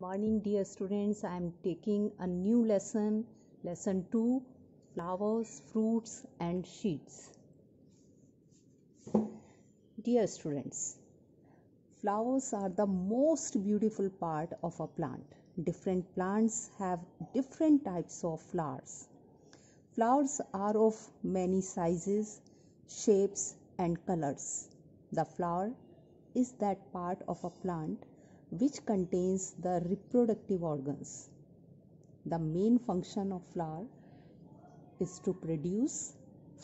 Morning, dear students. I am taking a new lesson, lesson 2 flowers, fruits, and seeds. Dear students, flowers are the most beautiful part of a plant. Different plants have different types of flowers. Flowers are of many sizes, shapes, and colors. The flower is that part of a plant which contains the reproductive organs. The main function of flower is to produce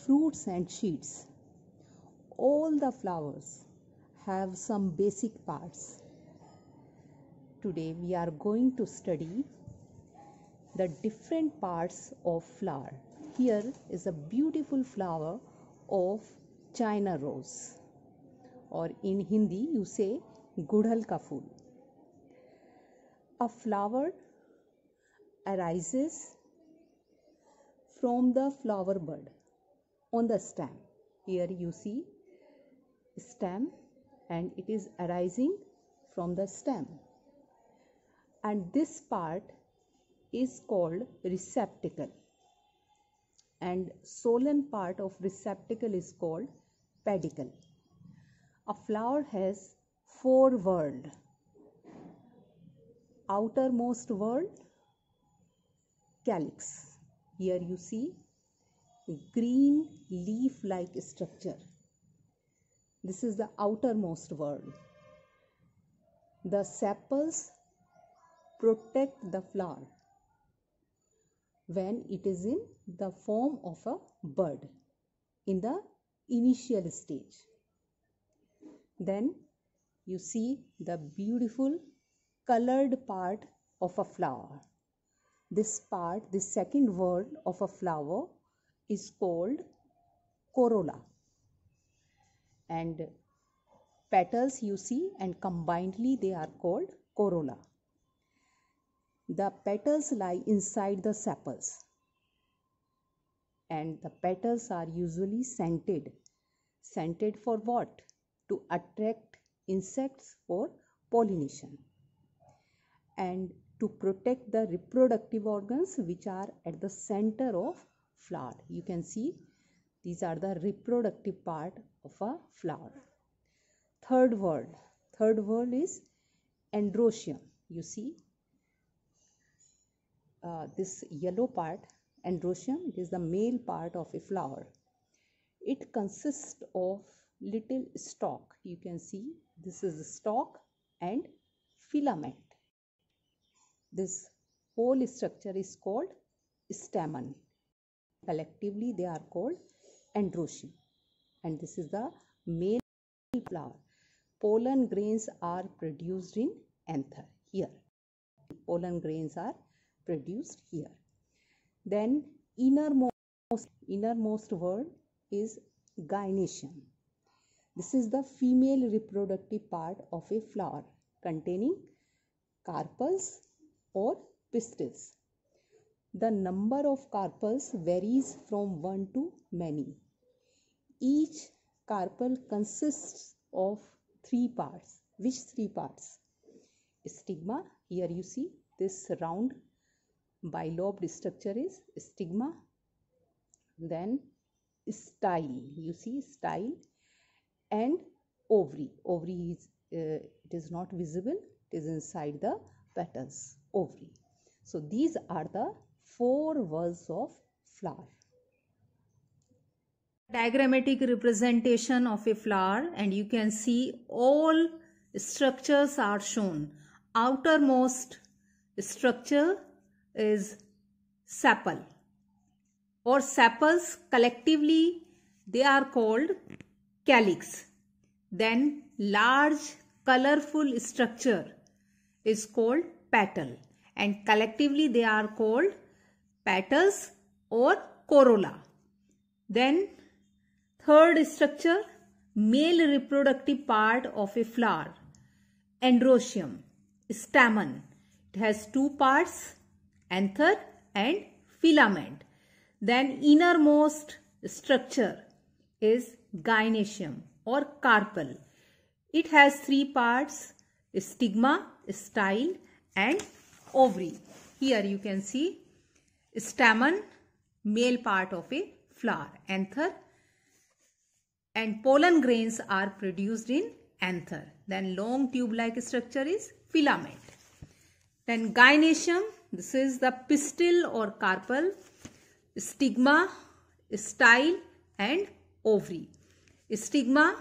fruits and seeds. All the flowers have some basic parts. Today we are going to study the different parts of flower. Here is a beautiful flower of China rose or in Hindi you say Gudhal ka phool. A flower arises from the flower bud on the stem. Here you see stem and it is arising from the stem. And this part is called receptacle and solen part of receptacle is called pedicel. A flower has four whorls outermost whorl calyx. Here you see green leaf like structure. This is the outermost whorl the sepals protect the flower when it is in the form of a bud in the initial stage. Then you see the beautiful colored part of a flower. This part, this second whorl of a flower is called corolla. And petals you see and combinedly they are called corolla. The petals lie inside the sepals and the petals are usually scented. Scented for what? To attract insects for pollination and to protect the reproductive organs which are at the center of flower. You can see these are the reproductive part of a flower. Third whorl third whorl is androecium. You see uh, this yellow part androecium it is the male part of a flower. It consists of little stalk. You can see this is the stalk and filament this whole structure is called stamen. Collectively, they are called androecium. And this is the male flower. Pollen grains are produced in anther here. Pollen grains are produced here. Then innermost, innermost whorl is gynoecium. This is the female reproductive part of a flower containing carpels or pistils. The number of carpels varies from one to many. Each carpel consists of three parts. Which three parts? Stigma. Here you see this round bilobed structure is stigma. Then style. You see style and ovary. Ovary is uh, it is not visible. It is inside the petals ovary. So these are the four whorls of flower. Diagrammatic representation of a flower and you can see all structures are shown. Outermost structure is sepal or sepals collectively they are called calyx. Then large colorful structure is called petal and collectively they are called petals or corolla. Then third structure male reproductive part of a flower androecium stamen. It has two parts anther and filament. Then innermost structure is gynoecium or carpel. It has three parts stigma, style and ovary. Here you can see stamen, male part of a flower, anther and pollen grains are produced in anther. Then long tube-like structure is filament. Then gynoecium, this is the pistil or carpel, stigma, style and ovary. Stigma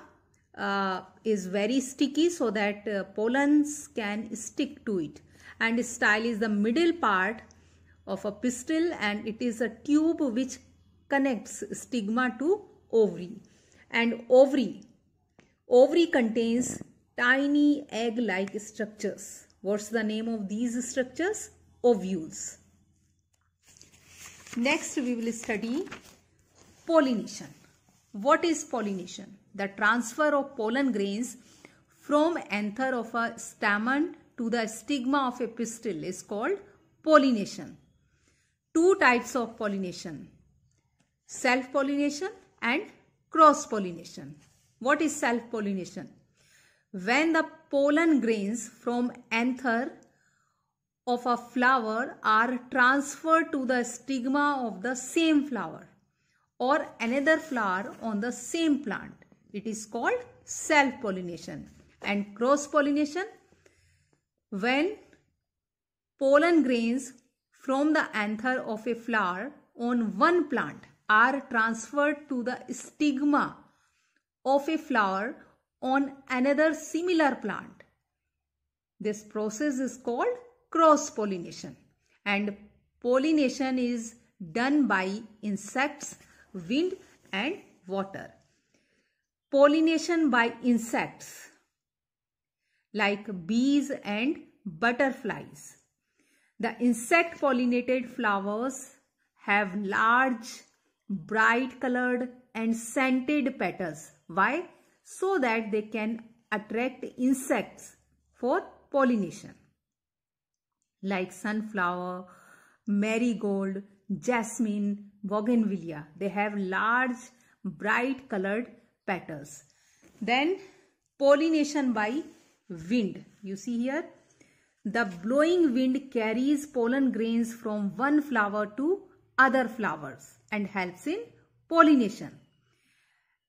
uh, is very sticky so that uh, pollens can stick to it. And style is the middle part of a pistil and it is a tube which connects stigma to ovary. And ovary ovary contains tiny egg like structures. What's the name of these structures? Ovules. Next we will study pollination. What is pollination the transfer of pollen grains from anther of a stamen to the stigma of a pistil is called pollination. Two types of pollination self pollination and cross pollination. What is self pollination? When the pollen grains from anther of a flower are transferred to the stigma of the same flower or another flower on the same plant it is called self-pollination. And cross-pollination, when pollen grains from the anther of a flower on one plant are transferred to the stigma of a flower on another similar plant. This process is called cross pollination and pollination is done by insects, wind and water pollination by insects like bees and butterflies. The insect pollinated flowers have large, bright colored and scented petals. Why? So that they can attract insects for pollination. Like sunflower, marigold, jasmine, bougainvillea. They have large, bright colored petals. Then pollination by wind. You see here the blowing wind carries pollen grains from one flower to other flowers and helps in pollination.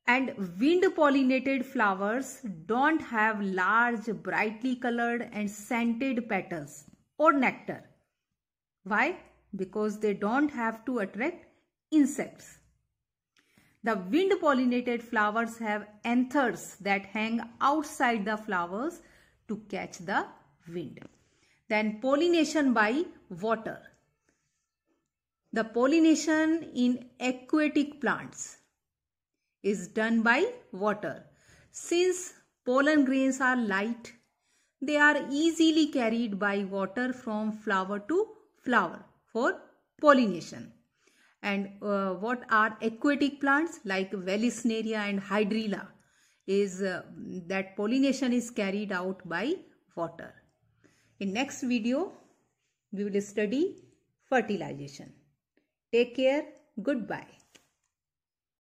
And wind pollinated flowers don't have large brightly colored and scented petals or nectar. Why? Because they don't have to attract insects. The wind pollinated flowers have anthers that hang outside the flowers to catch the wind. Then pollination by water. The pollination in aquatic plants is done by water. Since pollen grains are light, they are easily carried by water from flower to flower for pollination and uh, what are aquatic plants like Vallisneria and Hydrilla is uh, that pollination is carried out by water. In next video, we will study fertilization. Take care. Goodbye.